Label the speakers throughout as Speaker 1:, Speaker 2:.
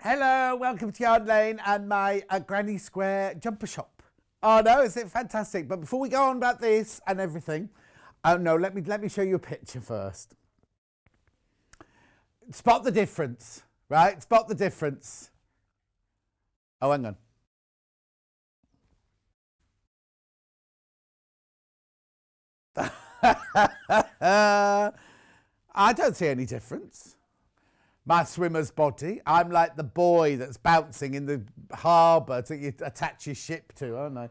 Speaker 1: Hello, welcome to Yarn Lane and my uh, Granny Square jumper shop. Oh no, is it fantastic? But before we go on about this and everything, oh no, let me let me show you a picture first. Spot the difference, right? Spot the difference. Oh, hang on. I don't see any difference my swimmer's body. I'm like the boy that's bouncing in the harbour that you attach your ship to, aren't I?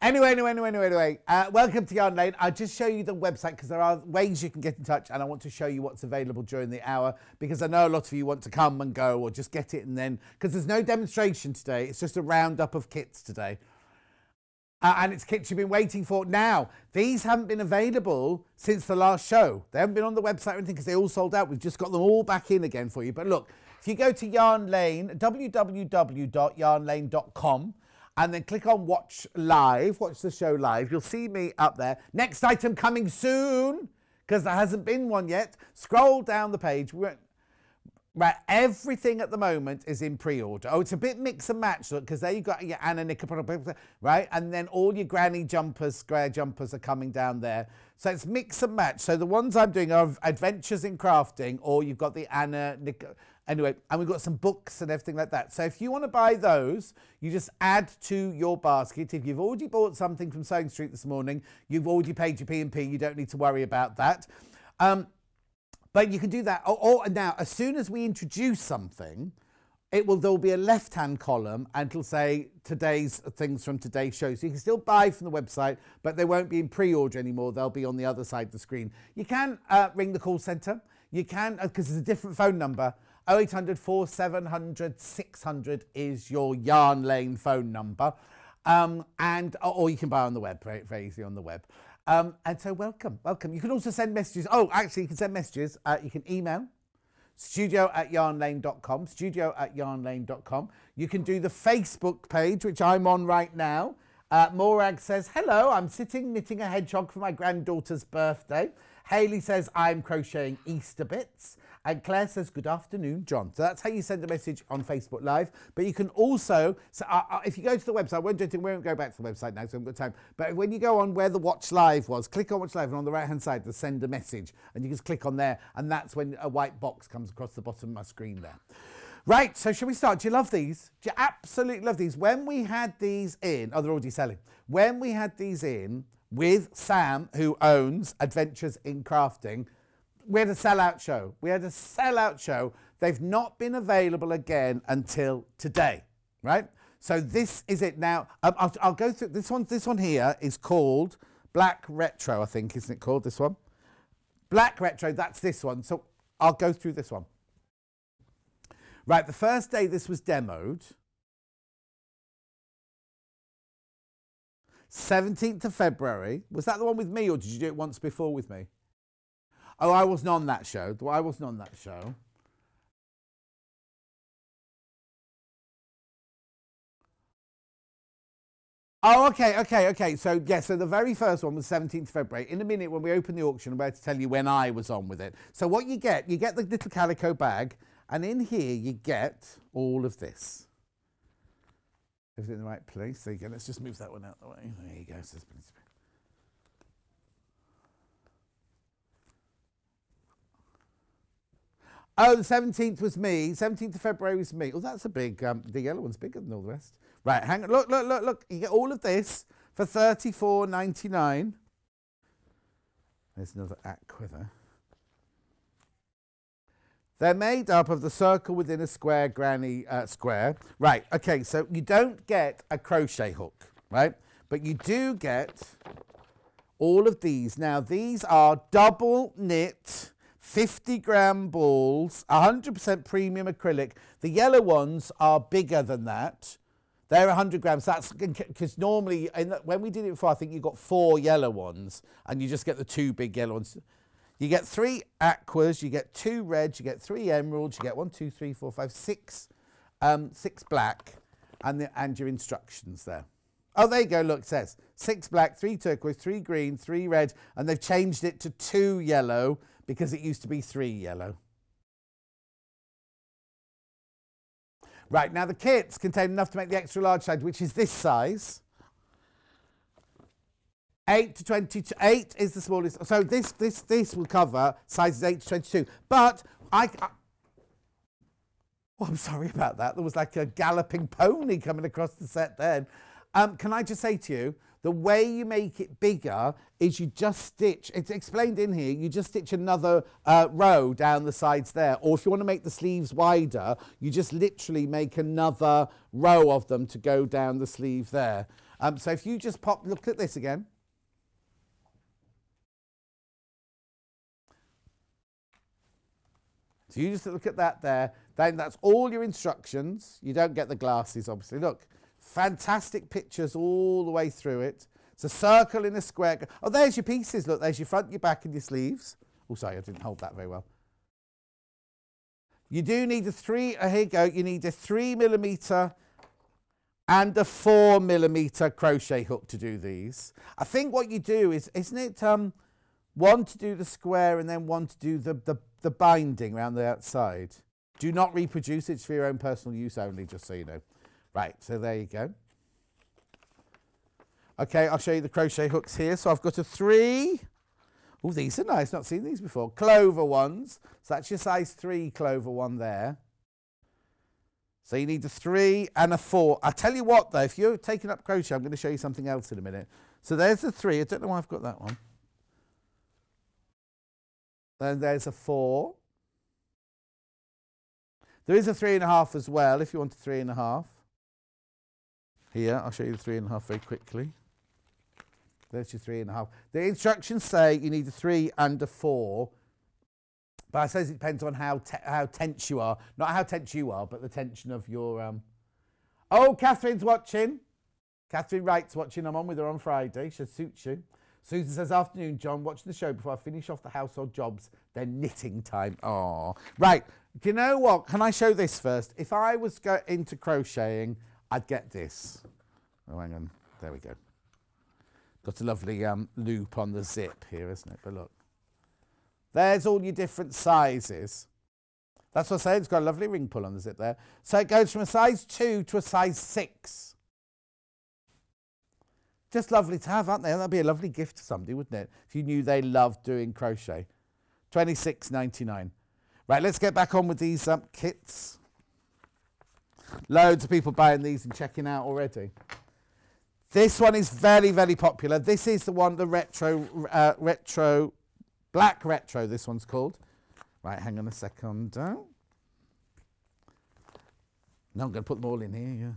Speaker 1: Anyway, anyway, anyway, anyway, anyway. Uh, welcome to Yarn Lane. I'll just show you the website because there are ways you can get in touch and I want to show you what's available during the hour because I know a lot of you want to come and go or just get it and then, because there's no demonstration today. It's just a roundup of kits today. Uh, and it's kits you've been waiting for. Now, these haven't been available since the last show. They haven't been on the website or anything because they all sold out. We've just got them all back in again for you. But look, if you go to Yarn Lane, www.yarnlane.com, and then click on Watch Live, watch the show live, you'll see me up there. Next item coming soon, because there hasn't been one yet. Scroll down the page. We're, Right, everything at the moment is in pre-order. Oh, it's a bit mix and match, look, because there you got your Anna Nicka, right? And then all your granny jumpers, square jumpers are coming down there. So it's mix and match. So the ones I'm doing are Adventures in Crafting, or you've got the Anna Nicka. Anyway, and we've got some books and everything like that. So if you want to buy those, you just add to your basket. If you've already bought something from Sewing Street this morning, you've already paid your P&P. You don't need to worry about that. Um, but you can do that. Or, or now, as soon as we introduce something, it will there'll be a left-hand column and it'll say today's things from today's show. So you can still buy from the website, but they won't be in pre-order anymore. They'll be on the other side of the screen. You can uh, ring the call centre. You can, because uh, it's a different phone number. 0800 4700 600 is your Yarn Lane phone number. Um, and or you can buy on the web, very, very easy on the web. Um, and so welcome, welcome. You can also send messages. Oh, actually, you can send messages. Uh, you can email studio at yarnlane.com, studio at yarnlane.com. You can do the Facebook page, which I'm on right now. Uh, Morag says, hello, I'm sitting knitting a hedgehog for my granddaughter's birthday. Haley says, I'm crocheting Easter bits. And Claire says, Good afternoon, John. So that's how you send a message on Facebook Live. But you can also, so uh, uh, if you go to the website, I won't, do we won't go back to the website now, so I've got time. But when you go on where the Watch Live was, click on Watch Live, and on the right hand side, the send a message. And you just click on there, and that's when a white box comes across the bottom of my screen there. Right, so shall we start? Do you love these? Do you absolutely love these? When we had these in, oh, they're already selling. When we had these in with Sam, who owns Adventures in Crafting, we had a sellout show. We had a sellout show. They've not been available again until today, right? So this is it now. Um, I'll, I'll, go through this one. This one here is called Black Retro, I think, isn't it called this one? Black Retro, that's this one. So I'll go through this one. Right, the first day this was demoed, 17th of February. Was that the one with me or did you do it once before with me? Oh, I wasn't on that show. I wasn't on that show. Oh, okay, okay, okay. So, yeah, so the very first one was 17th February. In a minute, when we open the auction, I'm about to tell you when I was on with it. So, what you get, you get the little calico bag, and in here, you get all of this. Is it in the right place? There you go. Let's just move that one out of the way. There you go. Oh, the 17th was me. 17th of February was me. Oh, that's a big, um, the yellow one's bigger than all the rest. Right, hang on. Look, look, look, look. You get all of this for 34.99. There's another aqua there. They're made up of the circle within a square granny uh, square. Right, okay, so you don't get a crochet hook, right? But you do get all of these. Now, these are double knit 50 gram balls, 100% premium acrylic. The yellow ones are bigger than that. They're 100 grams. That's because normally, the, when we did it before, I think you got four yellow ones and you just get the two big yellow ones. You get three aquas, you get two reds, you get three emeralds, you get one, two, three, four, five, six, um, six black, and, the, and your instructions there. Oh, there you go. Look, says six black, three turquoise, three green, three red, and they've changed it to two yellow because it used to be three yellow. Right, now the kits contain enough to make the extra large size, which is this size. 8 to 22, 8 is the smallest. So this, this, this will cover sizes 8 to 22. But I, I oh, I'm sorry about that. There was like a galloping pony coming across the set then. Um, can I just say to you, the way you make it bigger is you just stitch, it's explained in here, you just stitch another uh, row down the sides there. Or if you want to make the sleeves wider, you just literally make another row of them to go down the sleeve there. Um, so if you just pop, look at this again. So you just look at that there, then that's all your instructions. You don't get the glasses, obviously. Look, Fantastic pictures all the way through it. It's a circle in a square. Oh, there's your pieces. Look, there's your front, your back, and your sleeves. Oh, sorry, I didn't hold that very well. You do need a three, uh, here you go, you need a three millimeter and a four millimeter crochet hook to do these. I think what you do is, isn't it um, one to do the square and then one to do the, the, the binding around the outside? Do not reproduce, it's for your own personal use only, just so you know. Right, so there you go. Okay, I'll show you the crochet hooks here. So I've got a three. Oh, these are nice. Not seen these before. Clover ones. So that's your size three clover one there. So you need a three and a four. I tell you what though, if you're taking up crochet, I'm going to show you something else in a minute. So there's the three. I don't know why I've got that one. Then there's a four. There is a three and a half as well, if you want a three and a half. Here, I'll show you the three and a half very quickly. There's your three and a half. The instructions say you need a three and a four, but I suppose it depends on how how tense you are. Not how tense you are, but the tension of your... Um... Oh, Catherine's watching. Catherine Wright's watching. I'm on with her on Friday. She'll suit you. Susan says, afternoon, John, watching the show before I finish off the household jobs. Then knitting time. Oh, right. Do you know what? Can I show this first? If I was go into crocheting, I'd get this. Oh, hang on. There we go. Got a lovely um, loop on the zip here, isn't it? But look. There's all your different sizes. That's what I say. It's got a lovely ring pull on the zip there. So it goes from a size 2 to a size 6. Just lovely to have, aren't they? That'd be a lovely gift to somebody, wouldn't it? If you knew they loved doing crochet. Twenty six ninety nine. Right, let's get back on with these um, kits. Loads of people buying these and checking out already. This one is very, very popular. This is the one, the retro, uh, retro, black retro, this one's called. Right, hang on a second. Uh. No, I'm going to put them all in here,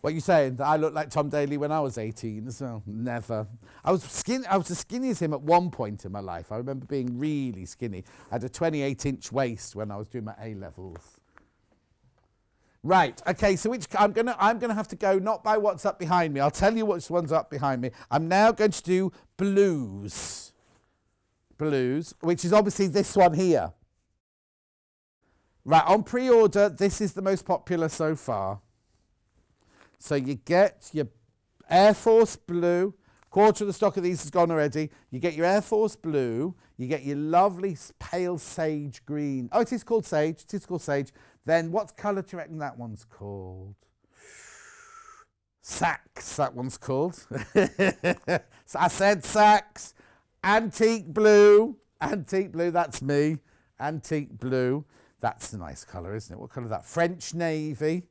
Speaker 1: What are you saying? That I look like Tom Daley when I was 18 as well? Never. I was skin. I was as skinny as him at one point in my life. I remember being really skinny. I had a 28 inch waist when I was doing my A levels. Right. Okay. So which I'm gonna I'm gonna have to go not by what's up behind me. I'll tell you which one's up behind me. I'm now going to do blues. Blues, which is obviously this one here. Right. On pre-order, this is the most popular so far. So you get your Air Force Blue. Quarter of the stock of these has gone already. You get your Air Force Blue. You get your lovely pale sage green. Oh, it is called sage. It is called sage. Then what colour do you reckon that one's called? Sax, that one's called. so I said sax. Antique blue. Antique blue, that's me. Antique blue. That's a nice colour, isn't it? What colour is that? French navy.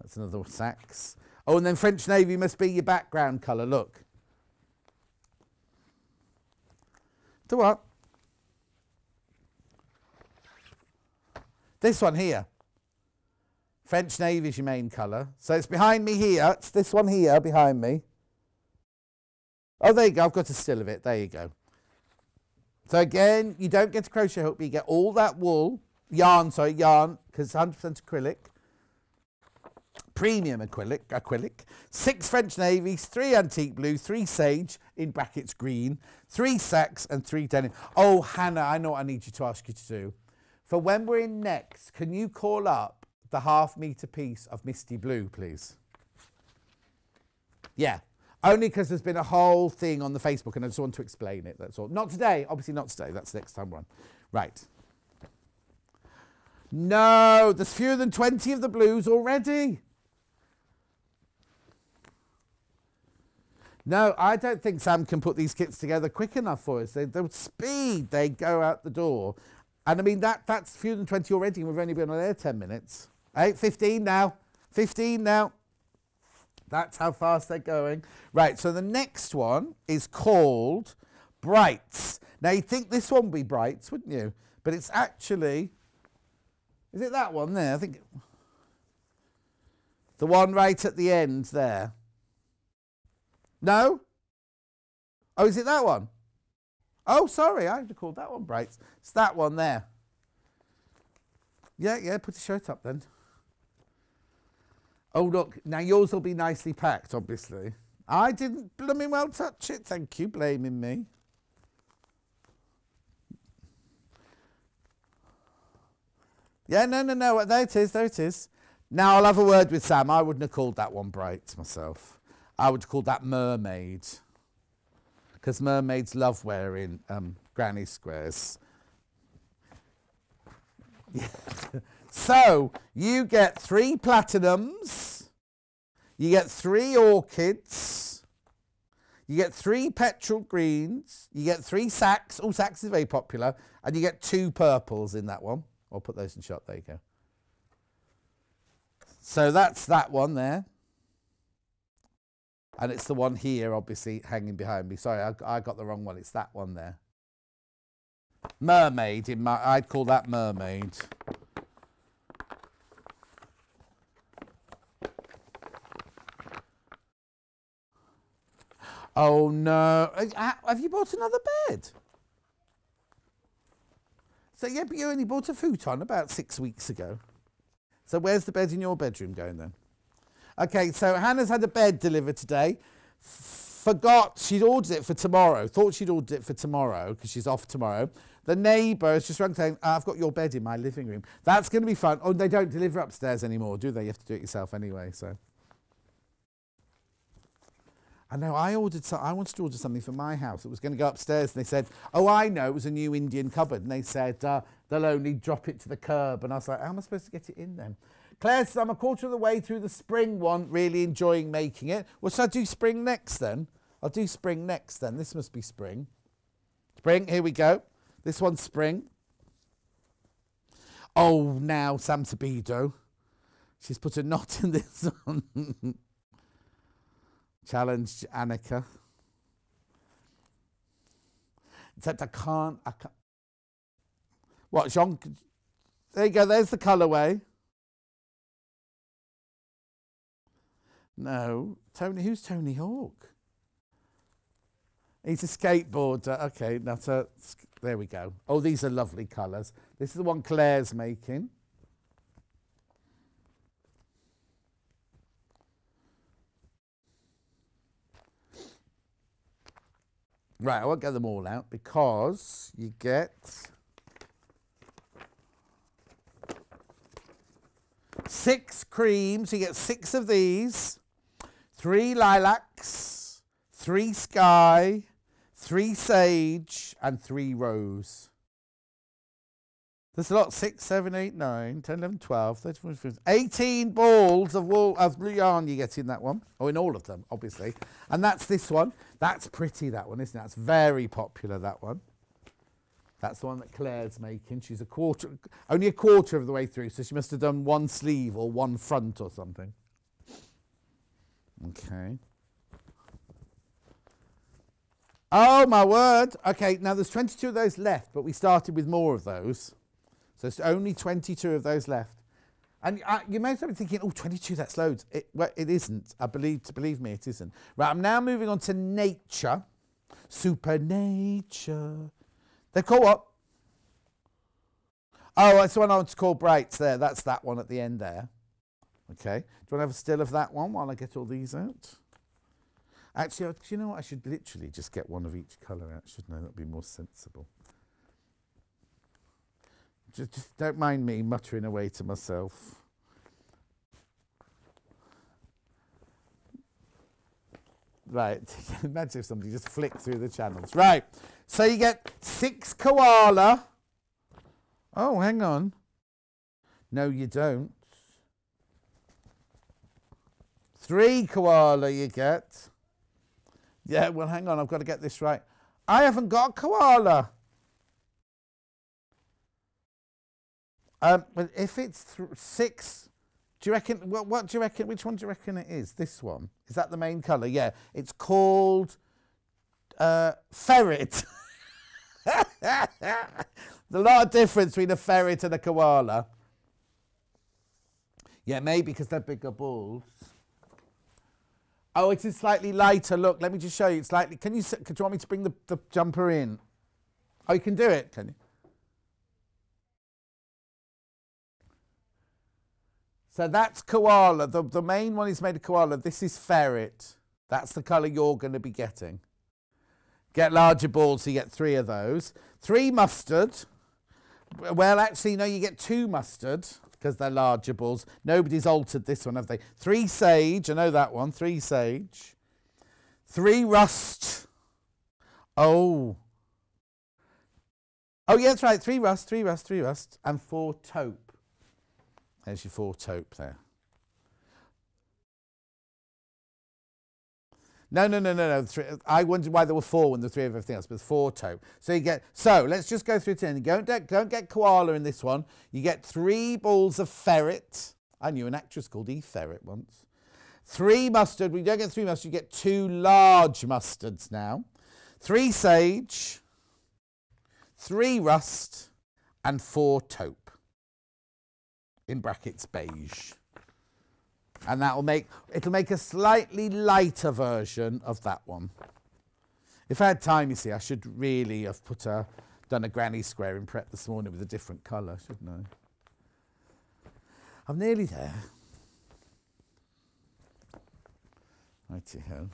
Speaker 1: That's another sax. Oh, and then French Navy must be your background colour. Look. To what? This one here. French Navy is your main colour. So it's behind me here. It's this one here behind me. Oh, there you go. I've got a still of it. There you go. So again, you don't get a crochet hook, but you get all that wool, yarn, sorry, yarn, because it's 100% acrylic premium acrylic, acrylic, six French navies, three antique blue, three sage, in brackets green, three sacks and three denim. Oh, Hannah, I know what I need you to ask you to do. For when we're in next, can you call up the half metre piece of Misty Blue, please? Yeah. Only because there's been a whole thing on the Facebook and I just want to explain it. That's all. Not today. Obviously, not today. That's next time run. Right. No, there's fewer than 20 of the blues already. No, I don't think Sam can put these kits together quick enough for us. They, the speed they go out the door. And I mean, that that's fewer than 20 already, we've only been on air 10 minutes. Hey, 15 now. 15 now. That's how fast they're going. Right, so the next one is called Brights. Now, you'd think this one would be Brights, wouldn't you? But it's actually, is it that one there? I think the one right at the end there. No? Oh, is it that one? Oh, sorry, I have called that one Brights. It's that one there. Yeah, yeah, put the shirt up then. Oh, look, now yours will be nicely packed, obviously. I didn't blooming well touch it. Thank you, blaming me. Yeah, no, no, no. There it is. There it is. Now I'll have a word with Sam. I wouldn't have called that one bright myself. I would call that mermaid. Because mermaids love wearing um, granny squares. So you get three platinums, you get three orchids, you get three petrol greens, you get three sacks. All sacks is very popular, and you get two purples in that one. I'll put those in shot. There you go. So that's that one there. And it's the one here, obviously, hanging behind me. Sorry, I, I got the wrong one. It's that one there. Mermaid, in my, I'd call that mermaid. Oh no. Uh, have you bought another bed? So yeah, but you only bought a futon about six weeks ago. So where's the bed in your bedroom going then? Okay, so Hannah's had a bed delivered today. Forgot she'd ordered it for tomorrow. Thought she'd ordered it for tomorrow because she's off tomorrow. The neighbour has just rung saying, I've got your bed in my living room. That's going to be fun. Oh, they don't deliver upstairs anymore, do they? You have to do it yourself anyway, so. I know I ordered. So, I wanted to order something for my house. It was going to go upstairs, and they said, "Oh, I know. It was a new Indian cupboard." And they said uh, they'll only drop it to the curb. And I was like, "How am I supposed to get it in then?" Claire says, "I'm a quarter of the way through the spring one. Really enjoying making it. Well, should I do spring next then? I'll do spring next then. This must be spring. Spring. Here we go. This one's spring. Oh, now Sam Sabido. She's put a knot in this one. challenged Annika. Except I can't, I can't. What, Jean? There you go, there's the colourway. No. Tony, who's Tony Hawk? He's a skateboarder. Okay, that's a, there we go. Oh, these are lovely colours. This is the one Claire's making. Right, I won't get them all out because you get six creams. You get six of these, three lilacs, three sky, three sage, and three rose. There's a lot. 6, 7, 8, 9, 10, 11, 12, 13, 14, 18 balls of wool of blue yarn you get in that one. Or in all of them, obviously. And that's this one. That's pretty, that one, isn't it? That's very popular, that one. That's the one that Claire's making. She's a quarter, only a quarter of the way through, so she must have done one sleeve or one front or something. Okay. Oh, my word. Okay, now there's 22 of those left, but we started with more of those. So it's only 22 of those left. And uh, you may be thinking, oh, 22, that's loads. It, well, it isn't. I believe, to believe me, it isn't. Right, I'm now moving on to nature. Super nature. They're called what? Oh, that's the one I want to call Brights there. That's that one at the end there. Okay. Do you want to have a still of that one while I get all these out? Actually, do you know what? I should literally just get one of each colour out, shouldn't I? That would be more sensible. Just, just don't mind me muttering away to myself. Right. Imagine if somebody just flicked through the channels. Right. So you get six koala. Oh, hang on. No, you don't. Three koala you get. Yeah, well, hang on. I've got to get this right. I haven't got koala. Um, but if it's six, do you reckon? What, what do you reckon? Which one do you reckon it is? This one is that the main colour? Yeah, it's called uh, ferret. There's a lot of difference between a ferret and a koala. Yeah, maybe because they're bigger balls. Oh, it is slightly lighter. Look, let me just show you. It's slightly. Can you? Can you want me to bring the, the jumper in? Oh, you can do it, can you? So that's koala. The, the main one is made of koala. This is ferret. That's the colour you're going to be getting. Get larger balls, so you get three of those. Three mustard. Well, actually, no, you get two mustard because they're larger balls. Nobody's altered this one, have they? Three sage. I know that one. Three sage. Three rust. Oh. Oh, yeah, that's right. Three rust, three rust, three rust. And four taupe. There's your four taupe there. No, no, no, no, no. Three, I wondered why there were four when the three of everything else, but four taupe. So you get, so let's just go through ten. Don't, don't get koala in this one. You get three balls of ferret. I knew an actress called Eve Ferret once. Three mustard. We don't get three mustard. You get two large mustards now. Three sage. Three rust. And four taupe in brackets beige. And that will make, it'll make a slightly lighter version of that one. If I had time, you see, I should really have put a, done a granny square in prep this morning with a different colour, shouldn't I? I'm nearly there. Righty ho.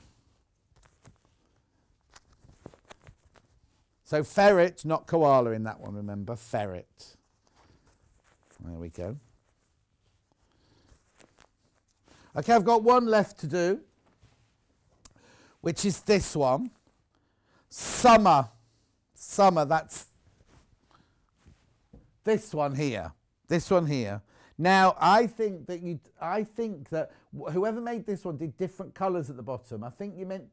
Speaker 1: So ferret, not koala in that one, remember? Ferret. There we go. Okay, I've got one left to do, which is this one. Summer. Summer, that's this one here. This one here. Now, I think that you, I think that whoever made this one did different colours at the bottom. I think you meant,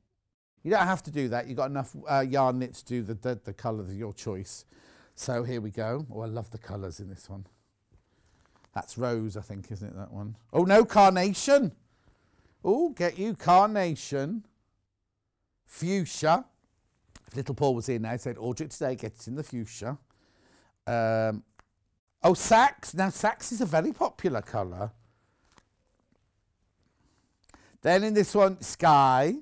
Speaker 1: you don't have to do that. You've got enough uh, yarn knit to do the, the, the colour of your choice. So here we go. Oh, I love the colours in this one. That's rose, I think, isn't it, that one? Oh, no, carnation. Oh, get you carnation. Fuchsia. If little Paul was here now, he said, it today, get it in the fuchsia. Um, oh, sax. Now, sax is a very popular colour. Then in this one, sky.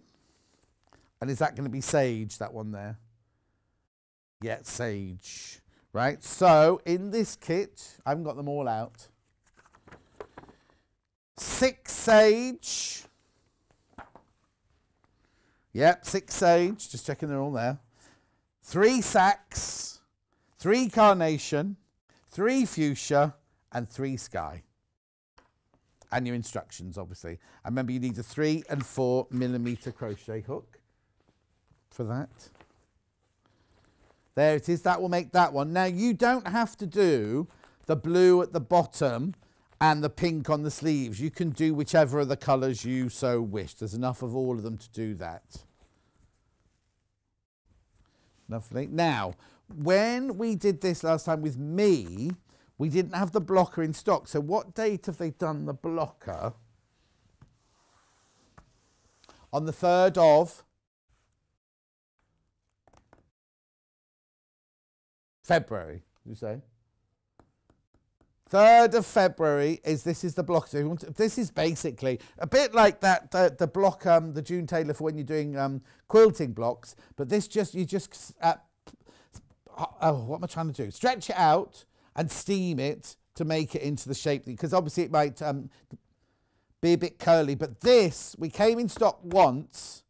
Speaker 1: And is that going to be sage, that one there? Yeah, sage. Right, so in this kit, I haven't got them all out six sage. Yep, six sage. Just checking they're all there. Three sax, three carnation, three fuchsia, and three sky. And your instructions, obviously. And remember, you need a three and four millimeter crochet hook for that. There it is. That will make that one. Now, you don't have to do the blue at the bottom and the pink on the sleeves. You can do whichever of the colours you so wish. There's enough of all of them to do that. Lovely. Now, when we did this last time with me, we didn't have the blocker in stock. So what date have they done the blocker? On the 3rd of February, you say? 3rd of February is this is the block. This is basically a bit like that the, the block um, the June Tailor for when you're doing um, quilting blocks, but this just you just uh, oh what am I trying to do? Stretch it out and steam it to make it into the shape because obviously it might um, be a bit curly. But this we came in stock once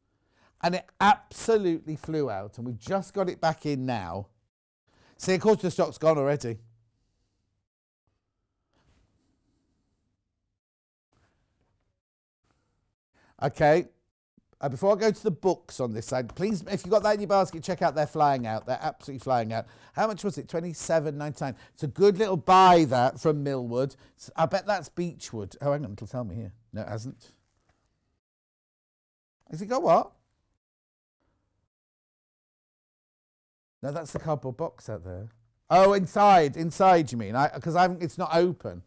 Speaker 1: and it absolutely flew out, and we just got it back in now. See, of course the stock's gone already. Okay. uh, before I go to the books on this side, please, if you've got that in your basket, check out. They're flying out. They're absolutely flying out. How much was it? Twenty-seven ninety-nine. It's a good little buy that from Millwood. I bet that's Beechwood. Oh, hang on, it'll tell me here. No, it hasn't. Has it got what? No, that's the cardboard box out there. Oh, inside, inside. You mean? Because I, it's not open.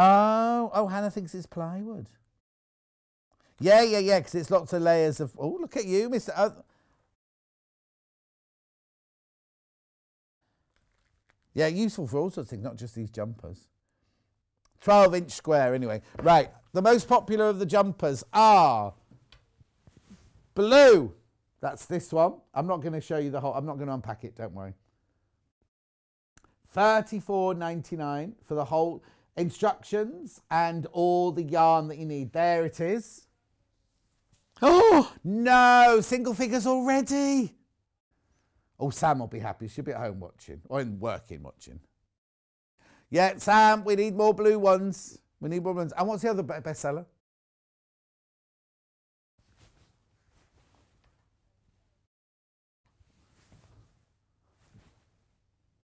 Speaker 1: Oh, oh, Hannah thinks it's plywood. Yeah, yeah, yeah, because it's lots of layers of. Oh, look at you, Mister. Uh, yeah, useful for all sorts of things, not just these jumpers. 12 inch square, anyway. Right, the most popular of the jumpers are blue. That's this one. I'm not going to show you the whole, I'm not going to unpack it, don't worry. 34.99 for the whole instructions and all the yarn that you need. There it is. Oh, no, single figures already. Oh, Sam will be happy. She'll be at home watching or in working watching. Yeah, Sam, we need more blue ones. We need more ones. And what's the other bestseller?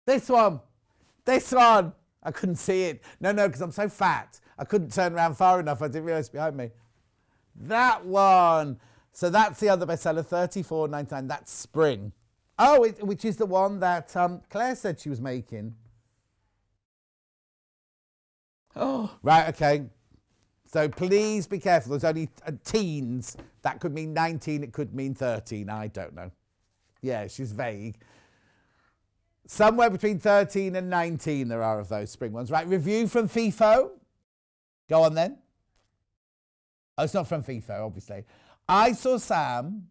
Speaker 1: This one. This one. I couldn't see it. No, no, because I'm so fat. I couldn't turn around far enough. I didn't realise behind me. That one. So that's the other bestseller, 34.99. That's Spring. Oh, it, which is the one that um, Claire said she was making. Oh, right, okay. So please be careful. There's only uh, teens. That could mean 19, it could mean 13. I don't know. Yeah, she's vague. Somewhere between 13 and 19 there are of those spring ones. Right, review from Feefo. Go on then. Oh, it's not from Feefo, obviously. I saw Sam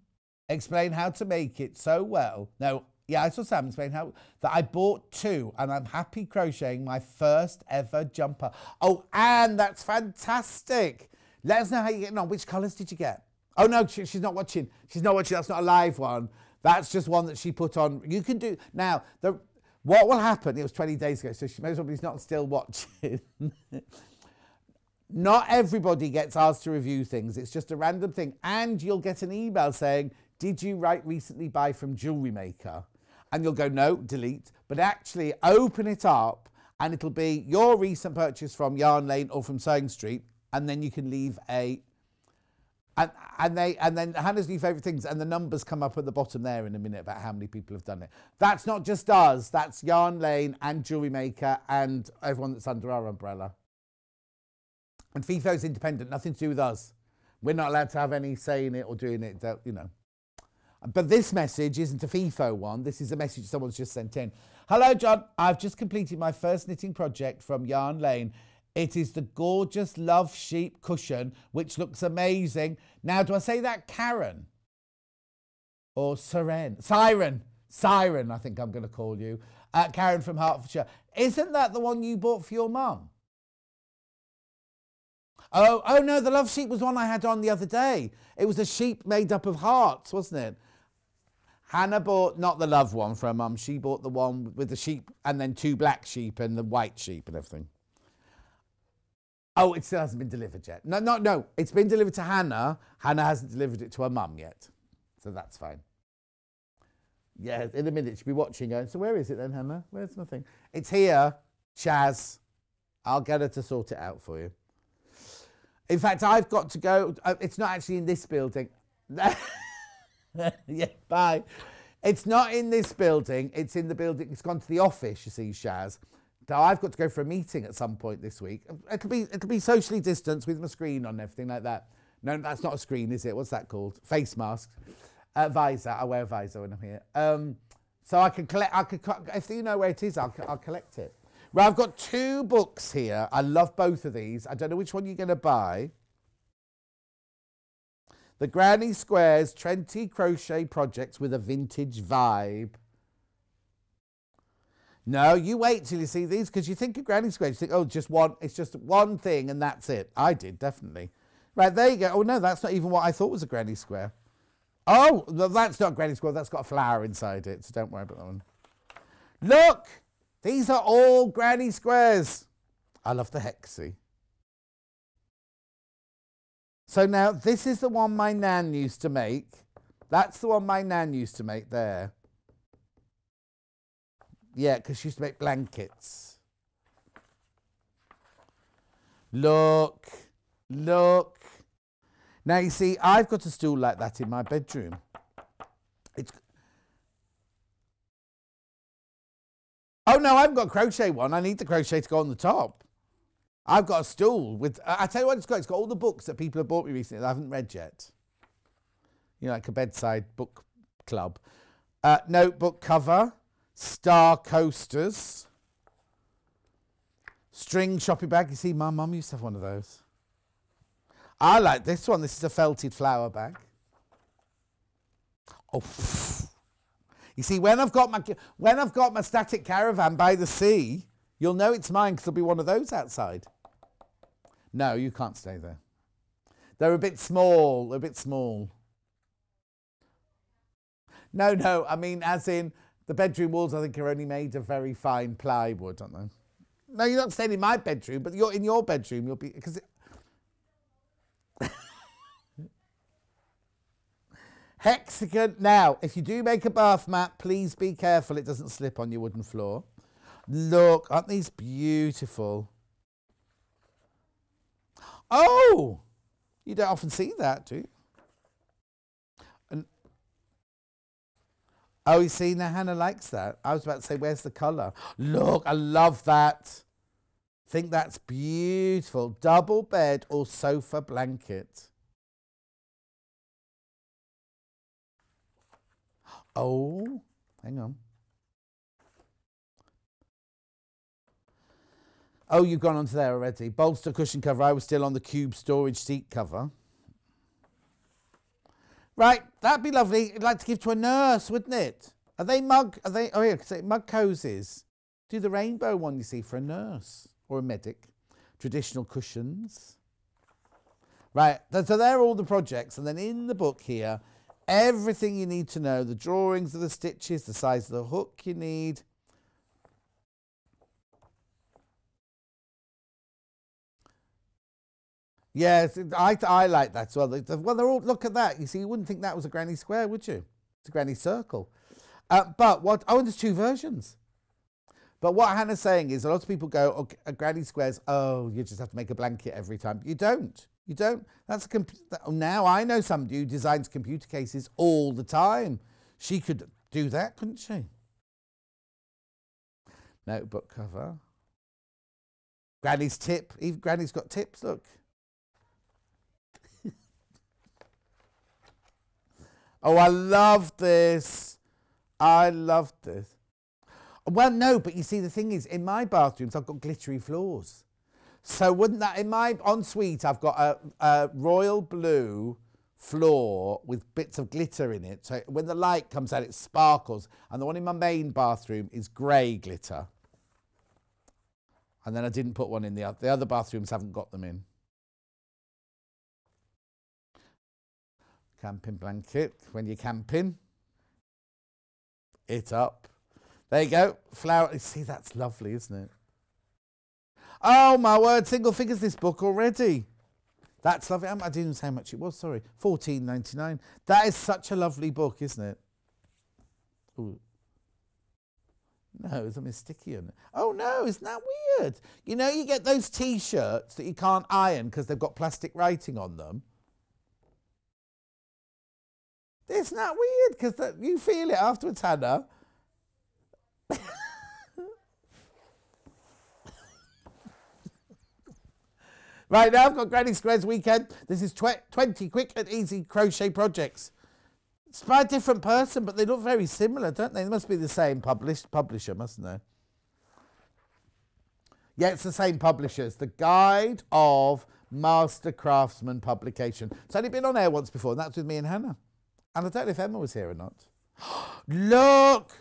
Speaker 1: explain how to make it so well. No, yeah, I saw Sam explain how that I bought two and I'm happy crocheting my first ever jumper. Oh, and that's fantastic. Let us know how you're getting on. Which colours did you get? Oh, no, she, she's not watching. She's not watching. That's not a live one. That's just one that she put on. You can do. Now, the, what will happen? It was 20 days ago, so she may as well be not still watching. Not everybody gets asked to review things. It's just a random thing. And you'll get an email saying, Did you write recently buy from Jewellery Maker? And you'll go, No, delete. But actually, open it up and it'll be your recent purchase from Yarn Lane or from Sewing Street. And then you can leave a. And, and they and then Hannah's new favourite things and the numbers come up at the bottom there in a minute about how many people have done it. That's not just us, that's Yarn Lane and Jewellery Maker and everyone that's under our umbrella. And Feefo is independent, nothing to do with us. We're not allowed to have any say in it or doing it, you know. But this message isn't a Feefo one. This is a message someone's just sent in. Hello, John. I've just completed my first knitting project from Yarn Lane. It is the gorgeous Love Sheep cushion, which looks amazing. Now, do I say that Karen? Or Siren? Siren. Siren, I think I'm going to call you. Uh, Karen from Hertfordshire. Isn't that the one you bought for your mum? Oh, oh no, the love sheep was one I had on the other day. It was a sheep made up of hearts, wasn't it? Hannah bought not the love one for her mum. She bought the one with the sheep and then two black sheep and the white sheep and everything. Oh, it still hasn't been delivered yet. No, no, no. It's been delivered to Hannah. Hannah hasn't delivered it to her mum yet. So that's fine. Yeah, in a minute she'll be watching going, so where is it then, Hannah? Where's my thing? It's here, Chaz. I'll get her to sort it out for you. In fact, I've got to go. Uh, it's not actually in this building. yeah, bye. It's not in this building. It's in the building. It's gone to the office. You see, Shaz. So I've got to go for a meeting at some point this week. It'll be it'll be socially distanced with my screen on and everything like that. No, that's not a screen, is it? What's that called? Face mask, uh, visor. I wear a visor when I'm here. Um, so I can collect. I could if you know where it is, I'll, I'll collect it. Well, I've got two books here. I love both of these. I don't know which one you're going to buy. The Granny Squares 20 crochet projects with a vintage vibe. No, you wait till you see these because you think of Granny Squares. You think, oh, just one, it's just one thing and that's it. I did, definitely. Right, there you go. Oh, no, that's not even what I thought was a Granny Square. Oh, that's not Granny Square. That's got a flower inside it, so don't worry about that one. Look! These are all granny squares. I love the hexie. So now this is the one my nan used to make. That's the one my nan used to make there. Yeah, because she used to make blankets. Look, look. Now you see, I've got a stool like that in my bedroom. It's Oh no, I haven't got a crochet one. I need the crochet to go on the top. I've got a stool with. I tell you what, it's got. It's got all the books that people have bought me recently that I haven't read yet. You know, like a bedside book club. Uh, notebook cover, star coasters, string shopping bag. You see, my mum used to have one of those. I like this one. This is a felted flower bag. Oh. You see, when I've got my when I've got my static caravan by the sea, you'll know it's mine because there'll be one of those outside. No, you can't stay there. They're a bit small, a bit small. No, no, I mean, as in the bedroom walls, I think are only made of very fine plywood, aren't they? No, you're not staying in my bedroom, but you're in your bedroom. You'll be because Hexagon. Now, if you do make a bath mat, please be careful it doesn't slip on your wooden floor. Look, aren't these beautiful? Oh, you don't often see that, do you? Oh, you see, now Hannah likes that. I was about to say, where's the colour? Look, I love that. Think that's beautiful. Double bed or sofa blanket. Oh, hang on. Oh, you've gone onto there already. Bolster cushion cover. I was still on the cube storage seat cover. Right, that'd be lovely. I'd like to give to a nurse, wouldn't it? Are they mug? Are they? Oh yeah, say mug cozies. Do the rainbow one, you see, for a nurse or a medic. Traditional cushions. Right, so there are all the projects, and then in the book here, everything you need to know the drawings of the stitches, the size of the hook you need. Yes, I, I like that as well. Well, they're all, look at that. You see, you wouldn't think that was a granny square, would you? It's a granny circle. Uh, but what, oh, there's two versions. But what Hannah's saying is a lot of people go, oh, a granny squares, oh, you just have to make a blanket every time. You don't. You don't. That's a comp- now I know somebody who designs computer cases all the time. She could do that, couldn't she? Notebook cover. Granny's tip. Even Granny's got tips. Look. Oh, I love this. I love this. Well, no, but you see, the thing is, in my bathrooms, I've got glittery floors. So wouldn't that, in my ensuite, I've got a, a royal blue floor with bits of glitter in it. So when the light comes out, it sparkles. And the one in my main bathroom is grey glitter. And then I didn't put one in the other. The other bathrooms haven't got them in. Camping blanket when you're camping. It up. There you go. Flower. See, that's lovely, isn't it? Oh my word, single figures this book already. That's lovely. I didn't say how much it was, sorry. Fourteen ninety nine. That is such a lovely book, isn't it? Ooh. No, something sticky on it. Oh no, isn't that weird? You know, you get those t shirts that you can't iron because they've got plastic writing on them. Isn't weird? Because you feel it afterwards, Hannah. Right now, I've got Granny Squares weekend. This is tw 20 quick and easy crochet projects. It's by a different person, but they look very similar, don't they? They must be the same published publisher, mustn't they? Yeah, it's the same publishers. The Guild of Master Craftsman Publication. It's only been on air once before, and that's with me and Hannah. And I don't know if Emma was here or not. Look!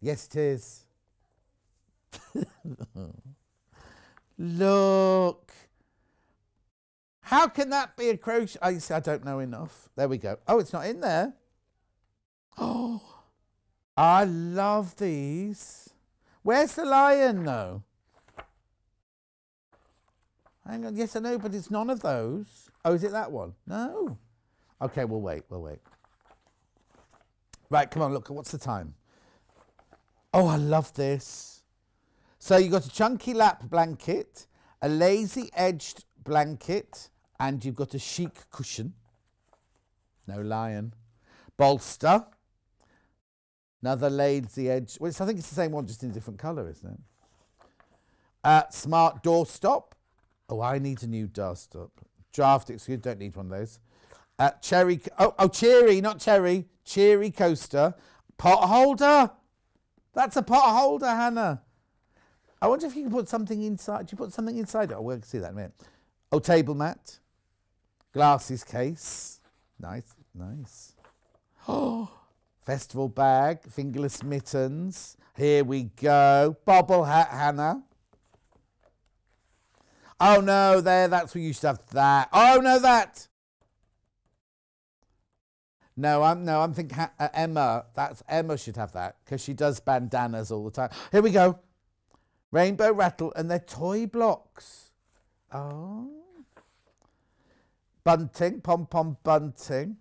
Speaker 1: Yes, it is. Look. How can that be a crochet? I, I don't know enough. There we go. Oh, it's not in there. Oh, I love these. Where's the lion, though? Hang on. Yes, I know, but it's none of those. Oh, is it that one? No. Okay, we'll wait. We'll wait. Right, come on, look. What's the time? Oh, I love this. So you've got a chunky lap blanket, a lazy edged blanket, and you've got a chic cushion. No lion. Bolster. Another lazy edge. Well, I think it's the same one, just in a different colour, isn't it? Uh, smart doorstop. Oh, I need a new doorstop. Draft, excuse, don't need one of those. Uh, cherry, oh, oh, cheery, not cherry. Cheery coaster. Pot holder. That's a pot holder, Hannah. I wonder if you can put something inside. Do you put something inside? Oh, we'll see that in a minute. Oh, table mat. Glasses case. Nice, nice. Oh, festival bag. Fingerless mittens. Here we go. Bobble hat, Hannah. Oh no, there, that's where you should have that. Oh no, that. No, I'm no, I'm thinking uh, Emma. That's Emma should have that because she does bandanas all the time. Here we go. Rainbow rattle and they're toy blocks. Oh. Bunting, pom pom bunting.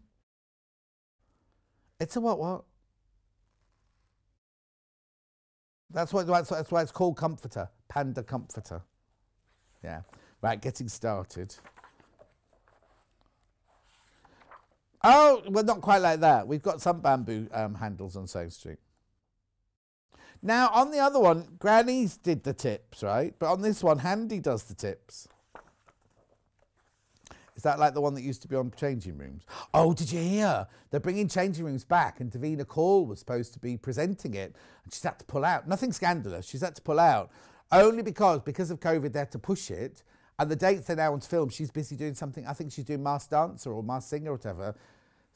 Speaker 1: It's a what what? That's what that's, that's why it's called comforter, panda comforter. Yeah. Right, getting started. Oh, well, not quite like that. We've got some bamboo um, handles on Sewing Street. Now, on the other one, Granny's did the tips, right? But on this one, Handy does the tips. Is that like the one that used to be on changing rooms? Oh, did you hear? They're bringing changing rooms back, and Davina McCall was supposed to be presenting it, and she's had to pull out. Nothing scandalous. She's had to pull out only because because of COVID they had to push it, and the dates they're now on film. She's busy doing something. I think she's doing Masked Dancer or Masked Singer or whatever.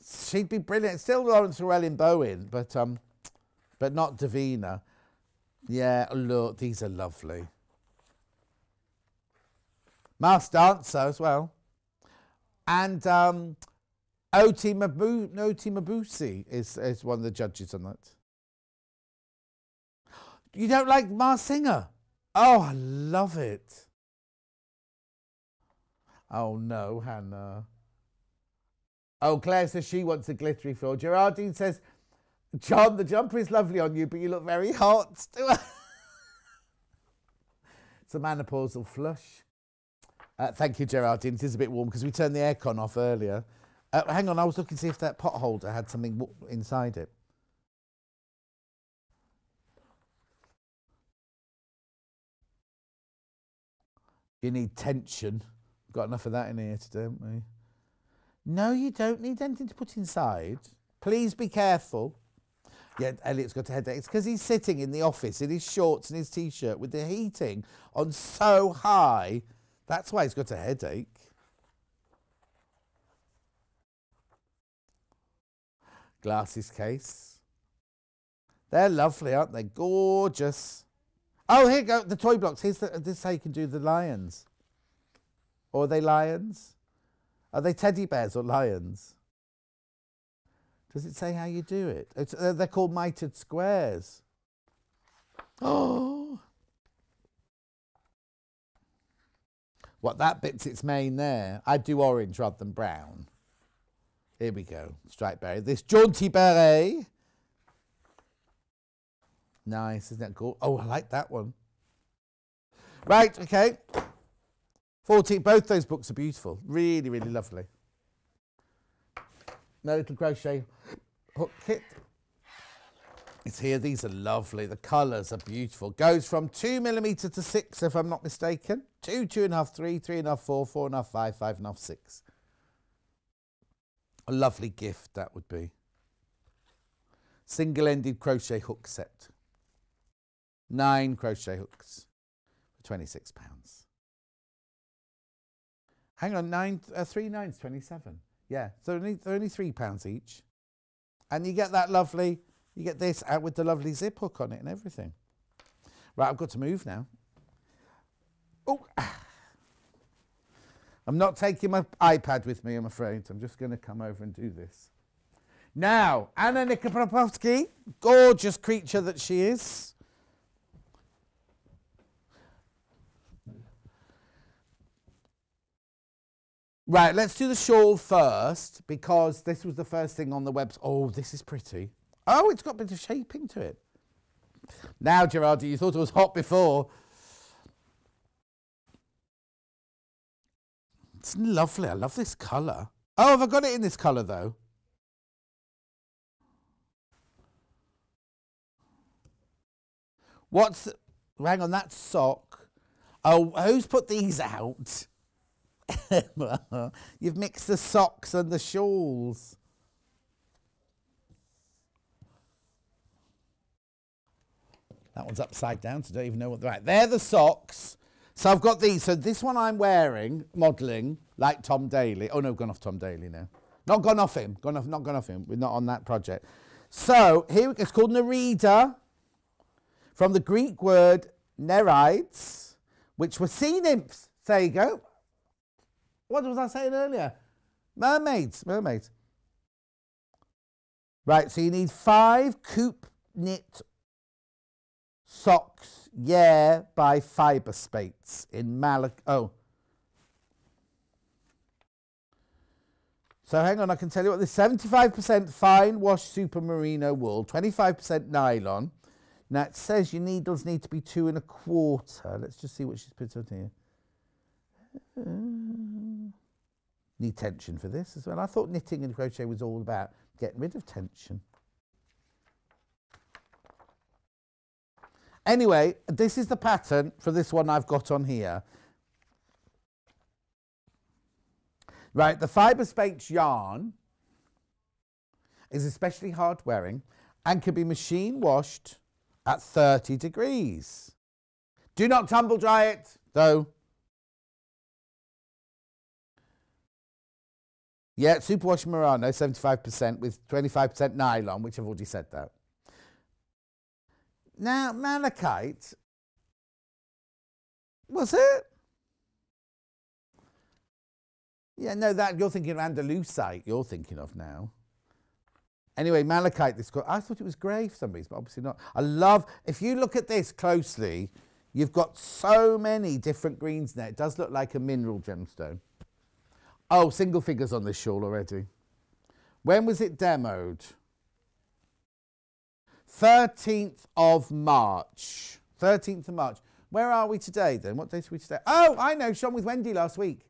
Speaker 1: She'd be brilliant. Still Laurence Llewelyn-Bowen, but um, but not Davina. Yeah, look, these are lovely. Masked Dancer as well. And um, Oti, Mabu- Oti Mabuse is, is one of the judges on that. You don't like Masked Singer? Oh, I love it. Oh no, Hannah. Oh, Claire says she wants a glittery floor. Gerardine says, John, the jumper is lovely on you, but you look very hot. it's a menopausal flush. Uh, thank you, Gerardine. It is a bit warm because we turned the aircon off earlier. Uh, hang on, I was looking to see if that pot holder had something inside it. You need tension. Got enough of that in here today, haven't we? No, you don't need anything to put inside. Please be careful. Yeah, Elliot's got a headache. It's because he's sitting in the office in his shorts and his t-shirt with the heating on so high. That's why he's got a headache. Glasses case. They're lovely, aren't they? Gorgeous. Oh, here go the toy blocks. Here's the, this is how you can do the lions. Or are they lions? Are they teddy bears or lions? Does it say how you do it? It's, uh, they're called mitered squares. Oh! What, that bit's its mane there? I'd do orange rather than brown. Here we go. Striped beret. This jaunty beret Nice, isn't that cool? Oh, I like that one. Right, okay. 14, both those books are beautiful. Really, really lovely. No little crochet hook kit. It's here. These are lovely. The colours are beautiful. Goes from two millimetre to six, if I'm not mistaken. Two, two and a half, three, three and a half, four, four and a half, five, five and a half, six. A lovely gift that would be. Single-ended crochet hook set nine crochet hooks for £26. Hang on, nine, uh, three nines, 27. Yeah, so only, only £3 each. And you get that lovely, you get this out with the lovely zip hook on it and everything. Right, I've got to move now. Oh, I'm not taking my iPad with me, I'm afraid. I'm just going to come over and do this. Now, Anna Nikolopowski, gorgeous creature that she is. Right, let's do the shawl first because this was the first thing on the website. Oh, this is pretty. Oh, it's got a bit of shaping to it. Now, Gerardi, you thought it was hot before. It's lovely. I love this colour. Oh, have I got it in this colour though? What's the, hang on, that sock. Oh, who's put these out? You've mixed the socks and the shawls. That one's upside down, so don't even know what they're at. They're the socks. So I've got these. So this one I'm wearing, modelling, like Tom Daley. Oh no, gone off Tom Daley now. Not gone off him. Gone off, not gone off him. We're not on that project. So here it's called Nereida, from the Greek word Nereids, which were sea nymphs. There you go. What was I saying earlier? Mermaids, mermaids. Right, so you need five coop knit socks, yeah, by fibre spates in Malak. Oh. So hang on, I can tell you what this 75% fine wash super merino wool, 25% nylon. Now it says your needles need to be two and a quarter. Let's just see what she's put on here. Uh, need tension for this as well. I thought knitting and crochet was all about getting rid of tension. Anyway, this is the pattern for this one I've got on here. Right, the fibre spates yarn is especially hard wearing and can be machine washed at 30 degrees. Do not tumble dry it, though. Yeah, superwash merino, 75% with 25% nylon, which I've already said that. Now, malachite, was it? Yeah, no, that you're thinking of Andalusite, you're thinking of now. Anyway, malachite, this I thought it was grey for some reason, but obviously not. I love, if you look at this closely, you've got so many different greens there. It does look like a mineral gemstone. Oh, single figures on this shawl already. When was it demoed? 13th of March. 13th of March. Where are we today then? What date are we today? Oh, I know. Shone with Wendy last week.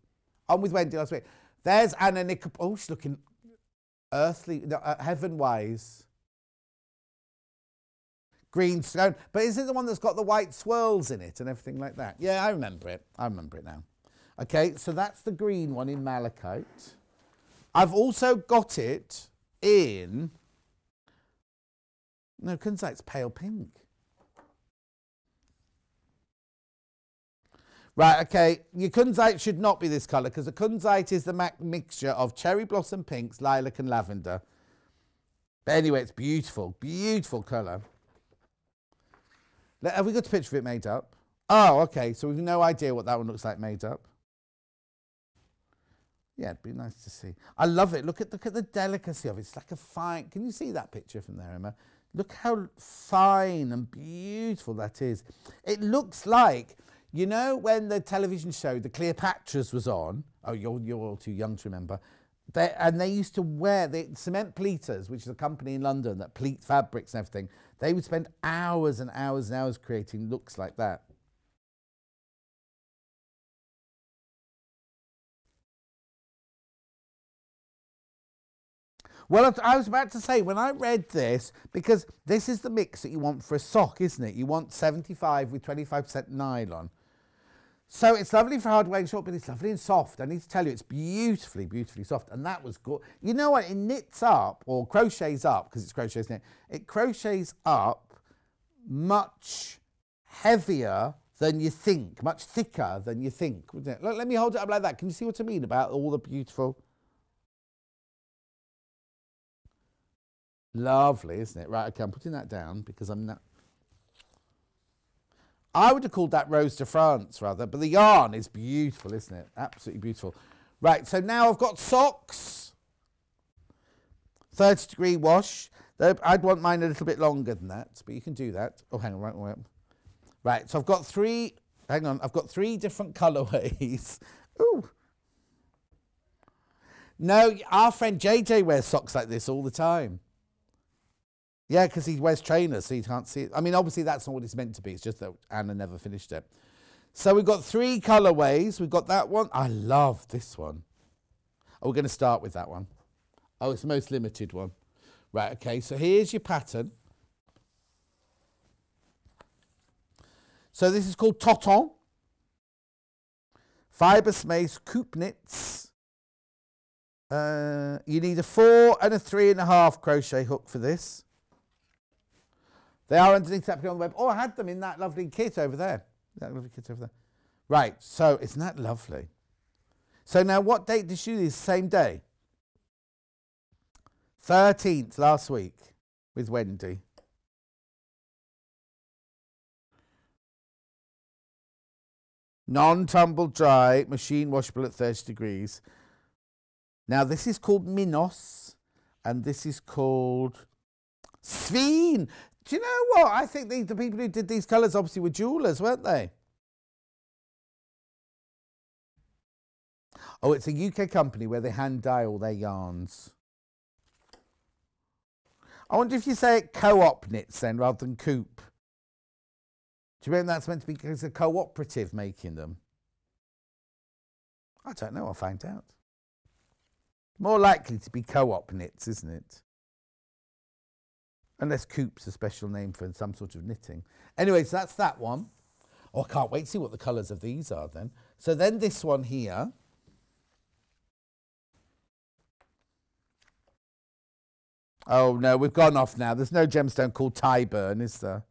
Speaker 1: On with Wendy last week. There's Anna Nicol. Oh, she's looking earthly, uh, heaven wise. Green stone. But is it the one that's got the white swirls in it and everything like that? Yeah, I remember it. I remember it now. Okay, so that's the green one in malachite. I've also got it in no, kunzite's pale pink. Right, okay, your kunzite should not be this colour because the kunzite is the mixture of cherry blossom pinks, lilac and lavender. But anyway, it's beautiful, beautiful colour. Have we got a picture of it made up? Oh, okay, so we've no idea what that one looks like made up. Yeah, it'd be nice to see. I love it. Look at look at the delicacy of it. It's like a fine. Can you see that picture from there, Emma? Look how fine and beautiful that is. It looks like, you know, when the television show, The Cleopatras was on, oh, you're, you're all too young to remember, they, and they used to wear, the Ciment Pleaters, which is a company in London that pleat fabrics and everything, they would spend hours and hours and hours creating looks like that. Well, I was about to say, when I read this, because this is the mix that you want for a sock, isn't it? You want 75 with 25% nylon. So it's lovely for hard wearing short, but it's lovely and soft. I need to tell you, it's beautifully, beautifully soft. And that was good. You know what? It knits up, or crochets up, because it's crochets knit. It crochets up much heavier than you think, much thicker than you think. Look, let me hold it up like that. Can you see what I mean about all the beautiful... Lovely, isn't it? Right, okay, I'm putting that down because I'm not... I would have called that Rose de France rather, but the yarn is beautiful, isn't it? Absolutely beautiful. Right, so now I've got socks. 30 degree wash. I'd want mine a little bit longer than that, but you can do that. Oh, hang on, right, right. Right, so I've got three, hang on, I've got three different colourways. Ooh. No, our friend JJ wears socks like this all the time. Yeah, because he wears trainers, so you can't see it. I mean, obviously, that's not what it's meant to be. It's just that Anna never finished it. So we've got three colorways. We've got that one. I love this one. Oh, we're going to start with that one. Oh, it's the most limited one. Right, okay, so here's your pattern. So this is called Toton. Coop Knits. Uh, you need a four and a three and a half crochet hook for this. They are underneath that on the web. Oh, I had them in that lovely kit over there. That lovely kit over there. Right, so isn't that lovely? So now what date did you do this? Same day? 13th last week with Wendy. Non-tumble dry, machine washable at 30 degrees. Now this is called Minos and this is called Sveen. Do you know what? I think the, the people who did these colours obviously were jewellers, weren't they? Oh, it's a UK company where they hand dye all their yarns. I wonder if you say it co-op knits then rather than coop. Do you think that's meant to be because a cooperative making them? I don't know. I'll find out. More likely to be co-op knits, isn't it? Unless coop's a special name for some sort of knitting. Anyway, so that's that one. Oh, I can't wait to see what the colours of these are then. So then this one here. Oh no, we've gone off now. There's no gemstone called Tyburn, is there?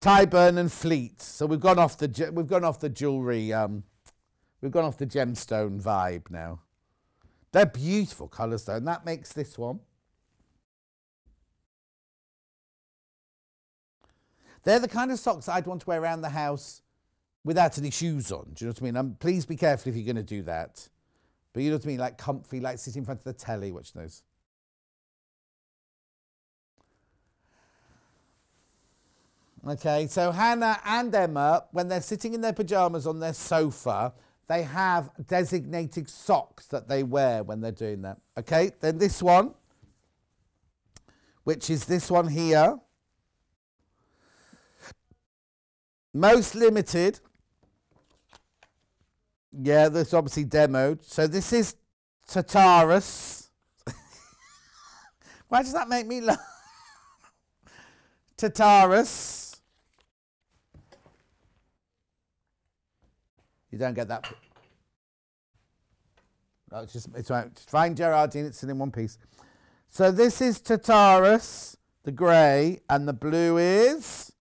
Speaker 1: Tyburn and Fleet. So we've gone off the we've gone off the jewelry. Um, we've gone off the gemstone vibe now. They're beautiful colours though, and that makes this one. They're the kind of socks I'd want to wear around the house without any shoes on. Do you know what I mean? Um, please be careful if you're going to do that. But you know what I mean? Like comfy, like sitting in front of the telly, watch those. Okay, so Hannah and Emma, when they're sitting in their pajamas on their sofa, they have designated socks that they wear when they're doing that. Okay, then this one, which is this one here. Most limited, yeah, that's obviously demoed. So this is Tataris. Why does that make me laugh? Tataris. You don't get that. No, it's just it's right. Find Gerardine. It's in one piece. So this is Tataris, the grey, and the blue is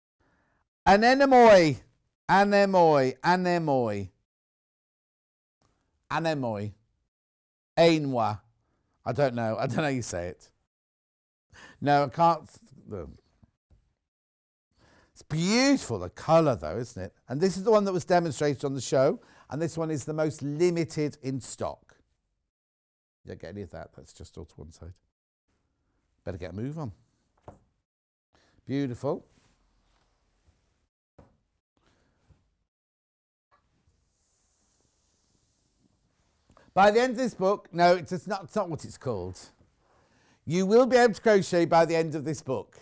Speaker 1: anemoi, anemoi, anemoi. Anemoi. Ainwa. I don't know. I don't know how you say it. No, I can't. Beautiful, the colour though, isn't it? And this is the one that was demonstrated on the show. And this one is the most limited in stock. You don't get any of that. That's just all to one side. Better get a move on. Beautiful. By the end of this book, no, it's not, it's not what it's called. You will be able to crochet by the end of this book.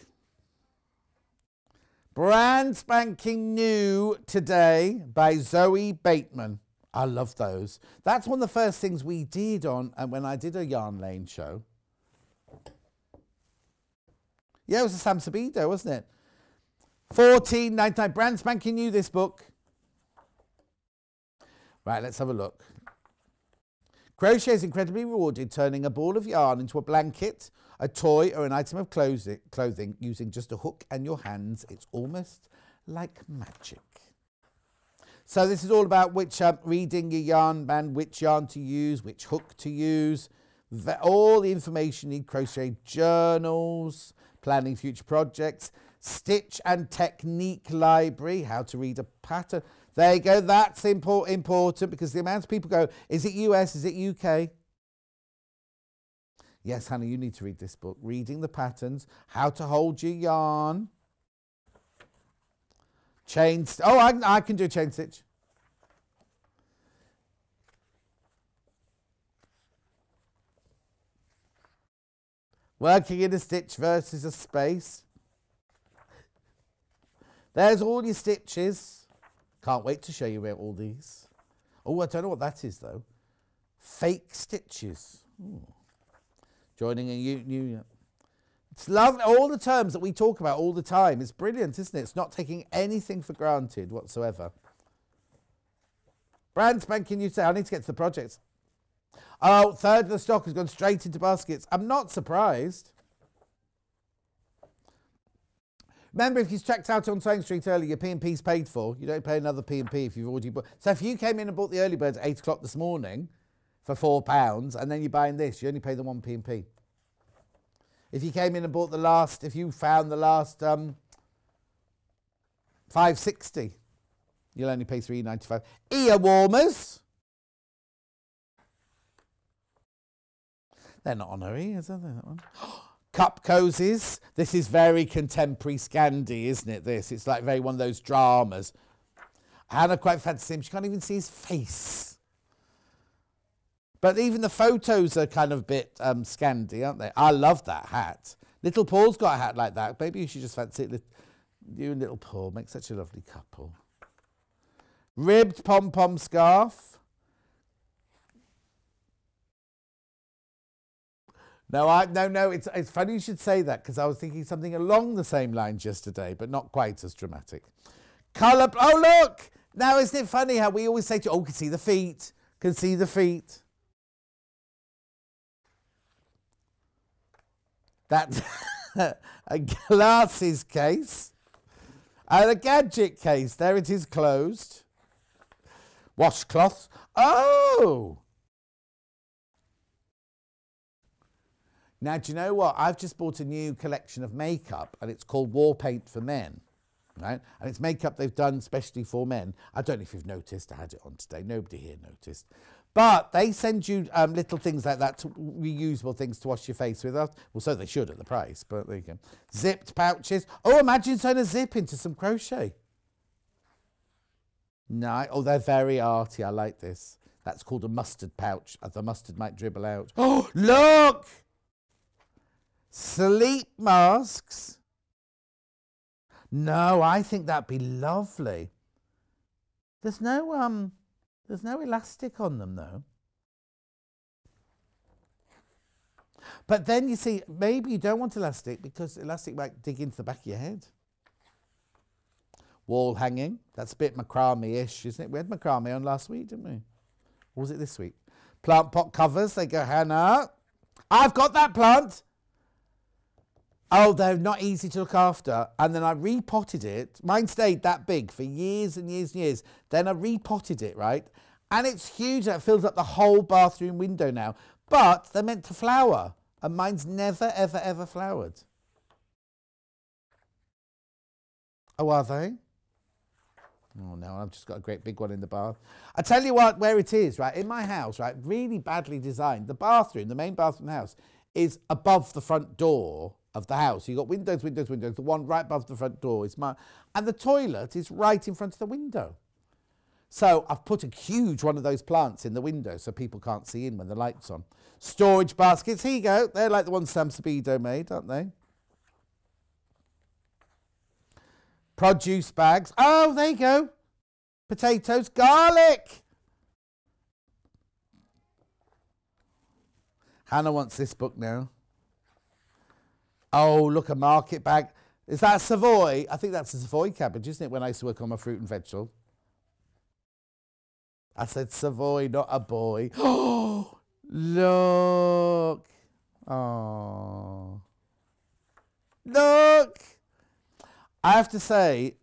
Speaker 1: Brand spanking new today by Zoe Bateman. I love those. That's one of the first things we did on and uh, when I did a Yarn Lane show. Yeah, it was a Sam Sabido, wasn't it? Fourteen ninety nine. Brand spanking new this book. Right, let's have a look. Crochet is incredibly rewarding, turning a ball of yarn into a blanket, a toy, or an item of clothing using just a hook and your hands. It's almost like magic. So this is all about which um, reading your yarn band, which yarn to use, which hook to use, all the information you need, crochet journals, planning future projects, stitch and technique library, how to read a pattern. There you go. That's import, important because the amount of people go, is it US? Is it UK? Yes, Hannah, you need to read this book. Reading the patterns, how to hold your yarn. Chain. Oh, I, I can do chain stitch. Working in a stitch versus a space. There's all your stitches. Can't wait to show you all these. Oh, I don't know what that is though. Fake stitches. Ooh. Joining a new, it's lovely. All the terms that we talk about all the time. It's brilliant, isn't it? It's not taking anything for granted whatsoever. Brand spanking you say, I need to get to the projects. Oh, third of the stock has gone straight into baskets. I'm not surprised. Remember, if you checked out on Sewing Street earlier, your P&P's paid for. You don't pay another P&P if you've already bought. So if you came in and bought the early birds at 8 o'clock this morning for £4 and then you're buying this, you only pay the one P&P. If you came in and bought the last, if you found the last um, 560, you'll only pay 395. Ear warmers. They're not on her ears, are they, that one? Cup cozies. This is very contemporary Scandi, isn't it, this? It's like very one of those dramas. Hannah quite fancies him. She can't even see his face. But even the photos are kind of a bit um, Scandi, aren't they? I love that hat. Little Paul's got a hat like that. Maybe you should just fancy it. You and Little Paul make such a lovely couple. Ribbed pom-pom scarf. No, I, no, no. It's, it's funny you should say that because I was thinking something along the same lines yesterday, but not quite as dramatic. Colour. Oh, look! Now, isn't it funny how we always say to, oh, can see the feet, can see the feet. That's a glasses case and a gadget case. There it is closed. Washcloths. Oh! Now, do you know what? I've just bought a new collection of makeup and it's called War Paint for Men. Right? And it's makeup they've done specially for men. I don't know if you've noticed, I had it on today. Nobody here noticed. But they send you um, little things like that, to, reusable things to wash your face with. Well, so they should at the price, but there you go. Zipped pouches. Oh, imagine sewing a zip into some crochet. No, oh, they're very arty. I like this. That's called a mustard pouch. The mustard might dribble out. Oh, look! Sleep masks. No, I think that'd be lovely. There's no um there's no elastic on them though. But then you see, maybe you don't want elastic because elastic might dig into the back of your head. Wall hanging, that's a bit macrame-ish, isn't it? We had macrame on last week, didn't we? Or was it this week? Plant pot covers, they go, Hannah. I've got that plant. Oh, they're not easy to look after. And then I repotted it. Mine stayed that big for years and years and years. Then I repotted it, right? And it's huge. It fills up the whole bathroom window now. But they're meant to flower. And mine's never, ever, ever flowered. Oh, are they? Oh, no, I've just got a great big one in the bath. I tell you what, where it is, right? In my house, right? Really badly designed. The bathroom, the main bathroom the house, is above the front door of the house. You've got windows, windows, windows. The one right above the front door is my... And the toilet is right in front of the window. So I've put a huge one of those plants in the window so people can't see in when the light's on. Storage baskets, here you go. They're like the ones Sam Sabido made, aren't they? Produce bags. Oh, there you go. Potatoes, garlic. Hannah wants this book now. Oh, look, a market bag. Is that Savoy? I think that's a Savoy cabbage, isn't it, when I used to work on my fruit and vegetable? I said Savoy, not a boy. Oh, look. Oh. Look. I have to say,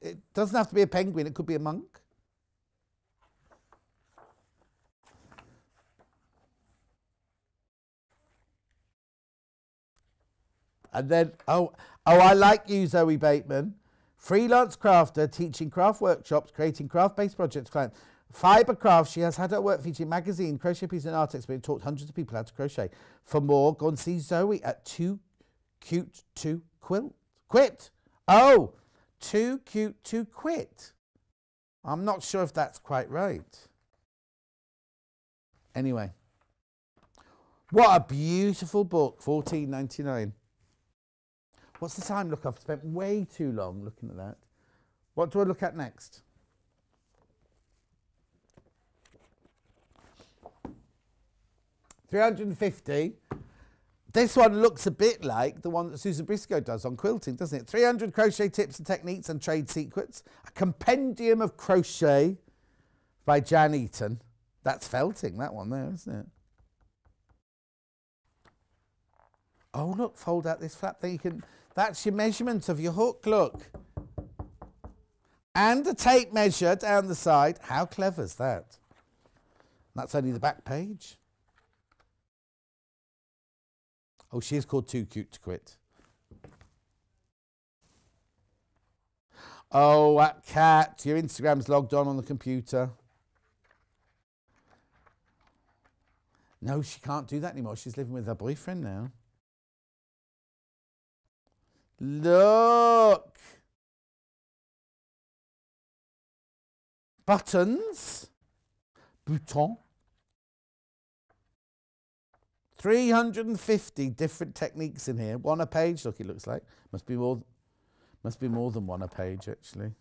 Speaker 1: it doesn't have to be a penguin, it could be a monk. And then, oh, oh, I like you, Zoe Bateman. Freelance crafter, teaching craft workshops, creating craft-based projects. Client. Fibre craft, she has had her work featured in magazine, Crochet Piece and Art Expert, taught hundreds of people how to crochet. For more, go and see Zoe at Too Cute to Quilt. Quit. Oh, Too cute to quit. I'm not sure if that's quite right. Anyway, what a beautiful book, fourteen ninety nine. What's the time? Look, I've spent way too long looking at that. What do I look at next? Three hundred and fifty. This one looks a bit like the one that Susan Briscoe does on quilting, doesn't it? 300 crochet tips and techniques and trade secrets. A compendium of crochet by Jan Eaton. That's felting, that one there, isn't it? Oh, look, fold out this flap thing. You can, that's your measurement of your hook, look. And a tape measure down the side. How clever is that? That's only the back page. Oh, she is called Too Cute to Quit. Oh, that cat. Your Instagram's logged on on the computer. No, she can't do that anymore. She's living with her boyfriend now. Look. Buttons. Bouton. 350 different techniques in here. One a page, look, it looks like. Must be more, must be more than one a page, actually.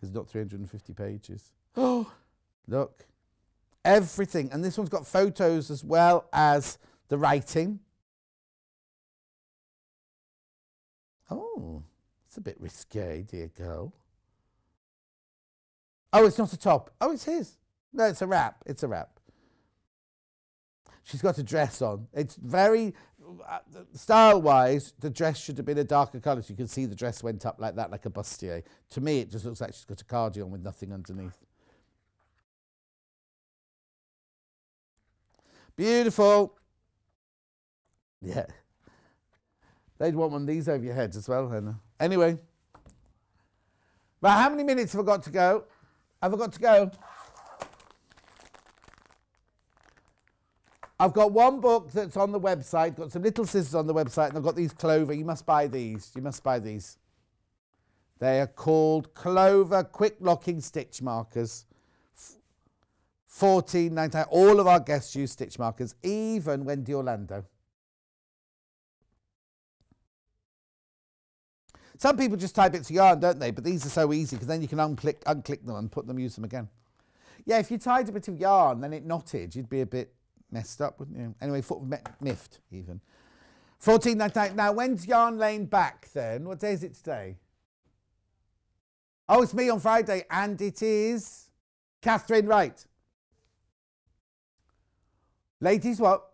Speaker 1: There's not 350 pages. Oh, look. Everything. And this one's got photos as well as the writing. Oh, it's a bit risque, dear girl. Oh, it's not a top. Oh, it's his. No, it's a wrap. It's a wrap. She's got a dress on. It's very, uh, style wise, the dress should have been a darker colour so you can see the dress went up like that, like a bustier. To me, it just looks like she's got a cardigan with nothing underneath. Beautiful. Yeah. They'd want one of these over your heads as well, Hannah. Anyway. Right, how many minutes have I got to go? Have I got to go? I've got one book that's on the website, got some little scissors on the website, and I've got these Clover. You must buy these. You must buy these. They are called Clover Quick Locking Stitch Markers. 14.99. All of our guests use stitch markers, even Wendy Orlando. Some people just tie bits of yarn, don't they? But these are so easy because then you can unclick, unclick them and put them, use them again. Yeah, if you tied a bit of yarn, then it knotted, you'd be a bit messed up, wouldn't you? Anyway, miffed even. 14.99. Now, when's Yarn Lane back then? What day is it today? Oh, it's me on Friday, and it is Catherine Wright. Ladies, what?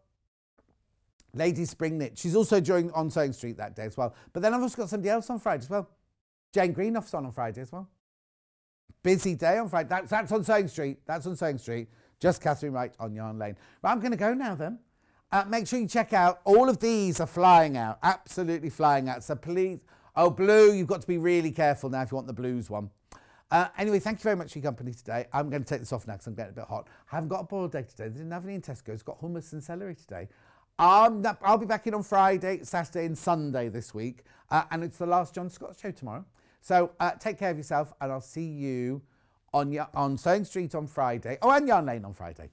Speaker 1: Ladies Spring Knit. She's also doing on Sewing Street that day as well. But then I've also got somebody else on Friday as well. Jane Greenoff's on on Friday as well. Busy day on Friday. That's, that's on Sewing Street. That's on Sewing Street. Just Catherine Wright on Yarn Lane. Right, I'm going to go now then. Uh, make sure you check out, all of these are flying out, absolutely flying out. So please, oh, blue, you've got to be really careful now if you want the blues one. Uh, anyway, thank you very much for your company today. I'm going to take this off now because I'm getting a bit hot. I haven't got a boiled egg today. They didn't have any in Tesco. It's got hummus and celery today. Um, I'll be back in on Friday, Saturday and Sunday this week. Uh, and it's the last John Scott show tomorrow. So uh, take care of yourself and I'll see you on, on Sewing Street on Friday. Oh, and Yarn Lane on Friday.